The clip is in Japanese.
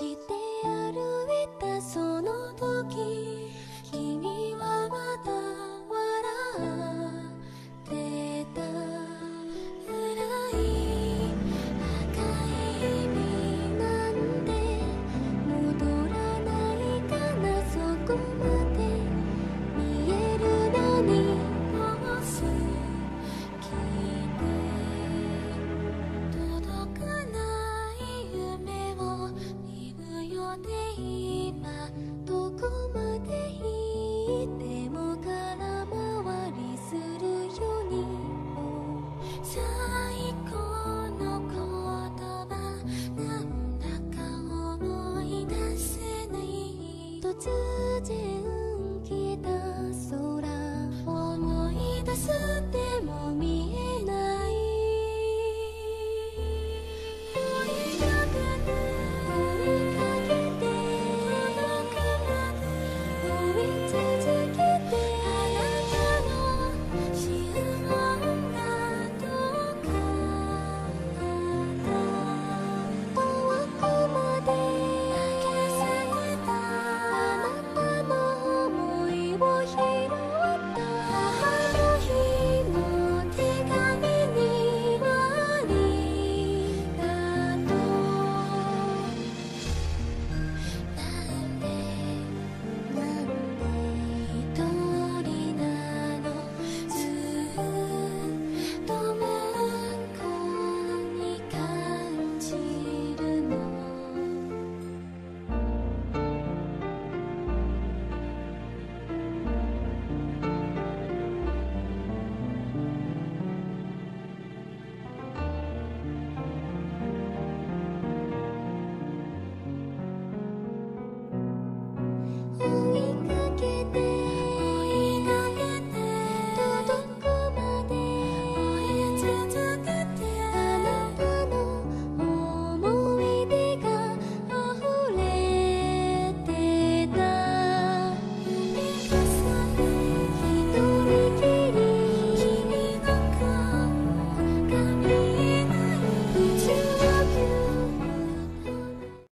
してある辻運気た